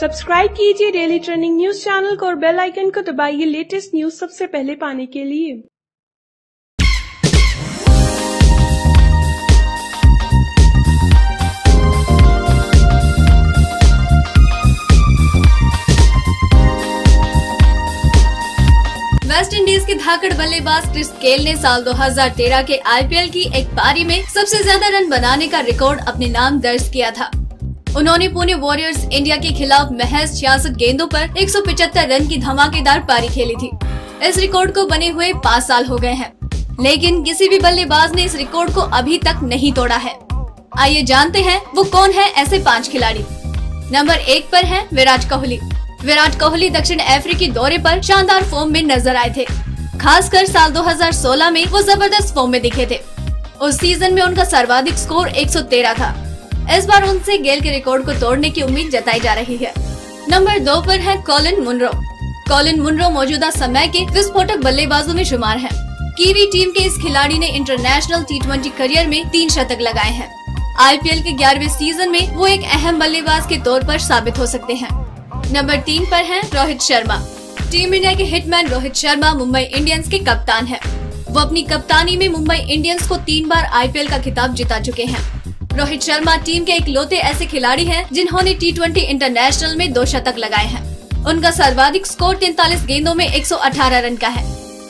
Subscribe कीजिए daily trending news channel को और बेल आइकन को दबाइए लेटेस्ट न्यूज़ सबसे पहले पाने के लिए। वेस्ट इंडीज के धाकड़ बल्लेबाज क्रिस गेल ने साल 2013 के आईपीएल की एक पारी में सबसे ज़्यादा रन बनाने का रिकॉर्ड अपने नाम दर्ज किया था। उन्होंने पुणे वॉरियर्स इंडिया के खिलाफ महज छियासठ गेंदों पर 175 रन की धमाकेदार पारी खेली थी। इस रिकॉर्ड को बने हुए पाँच साल हो गए हैं। लेकिन किसी भी बल्लेबाज ने इस रिकॉर्ड को अभी तक नहीं तोड़ा है। आइए जानते हैं, वो कौन है ऐसे पाँच खिलाड़ी। नंबर एक पर है विराट कोहली। विराट कोहली दक्षिण अफ्रीकी दौरे पर शानदार फॉर्म में नज़र आए थे। खासकर साल 2016 में वो ज़बरदस्त फॉर्म में दिखे थे। उस सीज़न में उनका सर्वाधिक स्कोर 113 था। इस बार उनसे गेल के रिकॉर्ड को तोड़ने की उम्मीद जताई जा रही है। नंबर दो पर है कॉलिन मुनरो। कॉलिन मुनरो मौजूदा समय के विस्फोटक बल्लेबाजों में शुमार है। कीवी टीम के इस खिलाड़ी ने इंटरनेशनल टी करियर में तीन शतक लगाए हैं। आईपीएल के ग्यारहवें सीज़न में वो एक अहम बल्लेबाज के तौर पर साबित हो सकते हैं। नंबर तीन पर है रोहित शर्मा। टीम इंडिया के हिटमैन रोहित शर्मा मुंबई इंडियंस के कप्तान है। वो अपनी कप्तानी में मुंबई इंडियंस को तीन बार आईपीएल का खिताब जिता चुके हैं। रोहित शर्मा टीम के एक लोते ऐसे खिलाड़ी हैं जिन्होंने टी ट्वेंटी इंटरनेशनल में दो शतक लगाए हैं। उनका सर्वाधिक स्कोर तैतालीस गेंदों में 118 रन का है।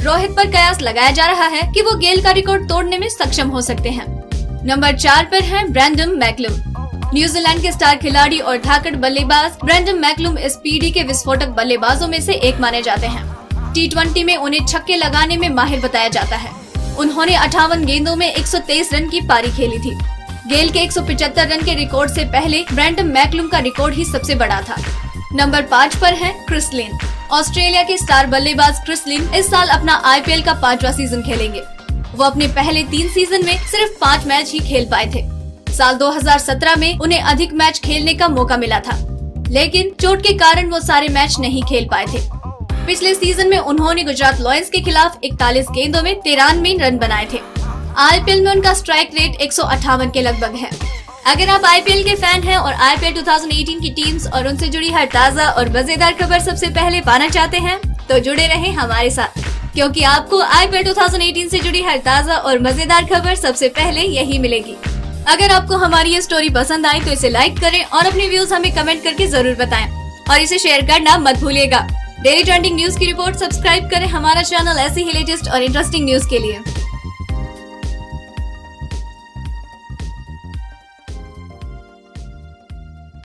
रोहित पर कयास लगाया जा रहा है कि वो गेल का रिकॉर्ड तोड़ने में सक्षम हो सकते हैं। नंबर चार पर है ब्रैंडम मैकलुम। न्यूजीलैंड के स्टार खिलाड़ी और धाकड़ बल्लेबाज ब्रैंडम मैकलुम इस पीढ़ी के विस्फोटक बल्लेबाजों में से एक माने जाते हैं। टी ट्वेंटी में उन्हें छक्के लगाने में माहिर बताया जाता है। उन्होंने अठावन गेंदों में 123 रन की पारी खेली थी। गेल के 175 रन के रिकॉर्ड से पहले ब्रैंडम मैकलुम का रिकॉर्ड ही सबसे बड़ा था। नंबर पाँच पर है क्रिसलिन ऑस्ट्रेलिया के स्टार बल्लेबाज क्रिसलिन इस साल अपना आईपीएल का पांचवा सीज़न खेलेंगे। वो अपने पहले तीन सीज़न में सिर्फ़ पाँच मैच ही खेल पाए थे। साल 2017 में उन्हें अधिक मैच खेलने का मौका मिला था। लेकिन चोट के कारण वो सारे मैच नहीं खेल पाए थे। पिछले सीज़न में उन्होंने गुजरात लॉयंस के खिलाफ इकतालीस गेंदों में तिरानवे रन बनाए थे। आईपीएल में उनका स्ट्राइक रेट एक सौ अठावन के लगभग है। अगर आप आईपीएल के फ़ैन हैं और आईपीएल 2018 की टीम्स और उनसे जुड़ी हर ताज़ा और मज़ेदार खबर सबसे पहले पाना चाहते हैं तो जुड़े रहें हमारे साथ। क्योंकि आपको आईपीएल 2018 से जुड़ी हर ताज़ा और मज़ेदार खबर सबसे पहले यही मिलेगी। अगर आपको हमारी ये स्टोरी पसंद आई तो इसे लाइक करें और अपने व्यूज़ हमें कमेंट करके ज़रूर बताएँ। और इसे शेयर करना मत भूलिएगा। डेली ट्रेंडिंग न्यूज़ की रिपोर्ट सब्सक्राइब करें हमारा चैनल ऐसे ही लेटेस्ट और इंटरेस्टिंग न्यूज़ के लिए।